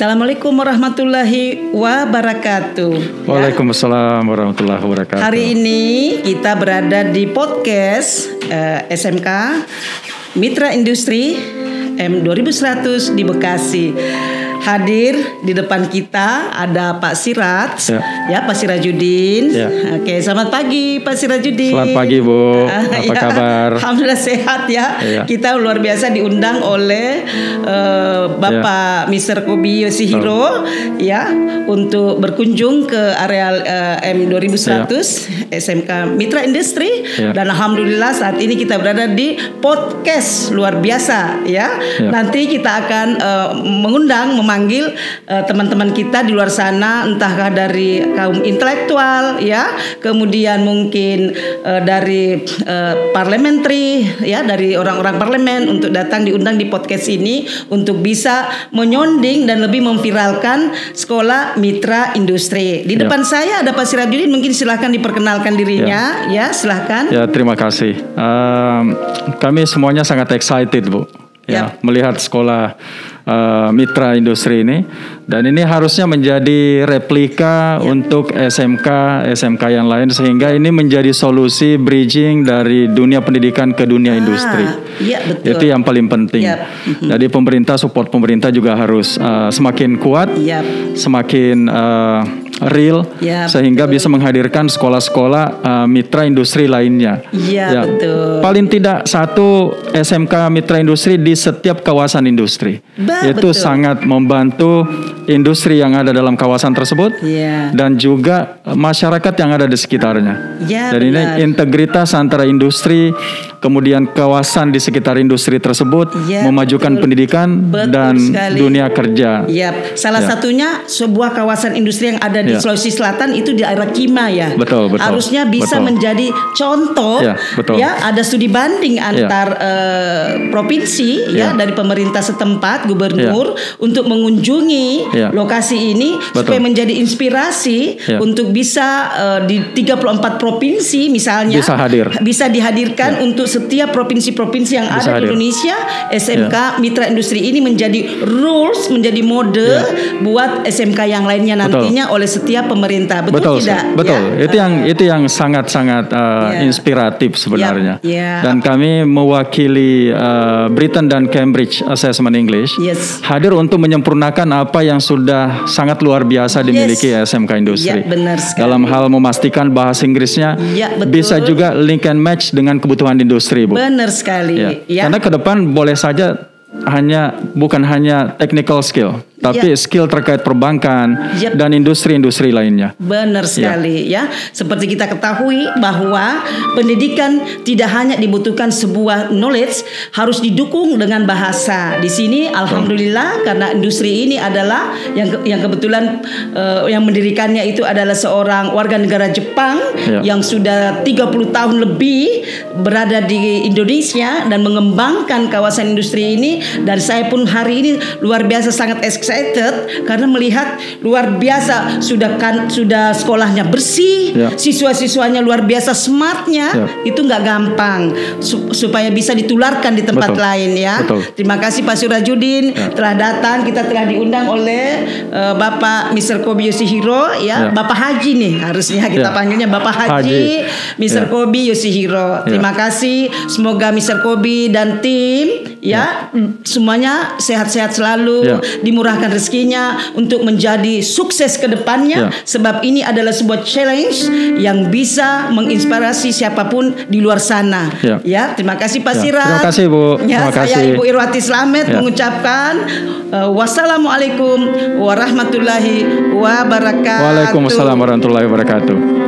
Assalamualaikum warahmatullahi wabarakatuh. Waalaikumsalam warahmatullahi wabarakatuh. Hari ini kita berada di podcast eh, SMK Mitra Industri M 2100 di Bekasi. Hadir di depan kita ada Pak Sirat, Ya. ya, Pak Sirajudin. Ya. Oke, selamat pagi Pak Sirajudin. Selamat pagi Bu, apa ya. kabar? Alhamdulillah sehat ya. Ya. Kita luar biasa diundang oleh eh, Bapak Mr. Kobi Yoshihiro ya untuk berkunjung ke areal eh, M 2100 SMK Mitra Industri Ya. dan alhamdulillah saat ini kita berada di podcast luar biasa ya. Ya. Nanti kita akan eh, mengundang memanggil eh, teman-teman kita di luar sana entahkah dari kaum intelektual ya, kemudian mungkin eh, dari eh, parliamentary ya, dari orang-orang parlemen untuk datang diundang di podcast ini untuk bisa menyonding dan lebih memviralkan sekolah mitra industri. Di Ya. depan saya ada Pak Sirajudin, mungkin silahkan diperkenalkan dirinya ya, silahkan. Ya terima kasih. Ehm, kami semuanya sangat excited Bu, ya, Ya. melihat sekolah eh, mitra industri ini dan ini harusnya menjadi replika untuk SMK SMK yang lain sehingga ini menjadi solusi bridging dari dunia pendidikan ke dunia industri. Iya betul. Itu yang paling penting. Yap. Jadi pemerintah support pemerintah juga harus eh, semakin kuat, Yap. semakin eh, real, Yap, sehingga bisa menghadirkan sekolah-sekolah eh, mitra industri lainnya. Iya, betul. Paling tidak satu SMK mitra industri di setiap kawasan industri. Ba, Itu betul. sangat membantu industri yang ada dalam kawasan tersebut Iya. dan juga eh, masyarakat yang ada di sekitarnya. Ya, Jadi ini benar. integritas antara industri, kemudian kawasan di sekitar industri tersebut, Ya, memajukan betul. pendidikan Betul dan sekali. dunia kerja. Yap, salah Ya. satunya sebuah kawasan industri yang ada di Ya. Sulawesi Selatan itu di daerah Kima ya. Betul, betul. Harusnya bisa Betul. menjadi contoh. Ya, betul. Ya, ada studi banding antar eh, provinsi ya. Ya. dari pemerintah setempat, gubernur untuk mengunjungi Ya. lokasi ini Betul. supaya menjadi inspirasi Ya. untuk bisa eh, di 34 provinsi misalnya Bisa hadir. bisa dihadirkan untuk setiap provinsi-provinsi yang Bisa ada di hadir. Indonesia SMK Mitra Industri ini menjadi rules menjadi mode Ya. buat SMK yang lainnya Betul. nantinya oleh setiap pemerintah betul, betul, tidak betul. Ya? Itu yang itu yang sangat-sangat uh, Ya. inspiratif sebenarnya. Ya, ya. Dan kami mewakili uh, Britain dan Cambridge Assessment English Yes. hadir untuk menyempurnakan apa yang sudah sangat luar biasa dimiliki SMK Industri. Ya, benar sekali. Dalam hal memastikan bahasa Inggrisnya Ya, betul. bisa juga link and match dengan kebutuhan industri, Bu. benar sekali Ya. ya, Karena ke depan boleh saja hanya bukan hanya technical skill, tapi Ya. skill terkait perbankan Yep. dan industri-industri lainnya. Benar sekali ya. Seperti kita ketahui bahwa pendidikan tidak hanya dibutuhkan sebuah knowledge, harus didukung dengan bahasa. Di sini alhamdulillah karena industri ini adalah yang ke- yang kebetulan eh, yang mendirikannya itu adalah seorang warga negara Jepang Ya. yang sudah 30 tahun lebih berada di Indonesia dan mengembangkan kawasan industri ini dan saya pun hari ini luar biasa sangat excited karena melihat luar biasa sudah kan sudah sekolahnya bersih, Ya. siswa-siswanya luar biasa smartnya Ya. itu nggak gampang Su- supaya bisa ditularkan di tempat Betul. lain ya. Betul. Terima kasih Pak Surajudin Ya. telah datang kita telah diundang oleh eh, Bapak Mr. Kobi Yoshihiro ya, Ya. Bapak Haji nih harusnya kita Ya. panggilnya Bapak Haji, Haji. Mr. Ya. Kobi Yoshihiro. Terima kasih. Semoga Mr. Kobi dan tim ya, semuanya sehat-sehat selalu, Ya. dimurahkan rezekinya untuk menjadi sukses ke depannya Ya. sebab ini adalah sebuah challenge yang bisa menginspirasi siapa pun di luar sana. Ya. terima kasih Pak Ya. Sirat. Terima kasih, Bu. Ya, Terima saya kasih. Ibu Irwati Slamet Ya. mengucapkan uh, wassalamualaikum warahmatullahi wabarakatuh. Waalaikumsalam warahmatullahi wabarakatuh.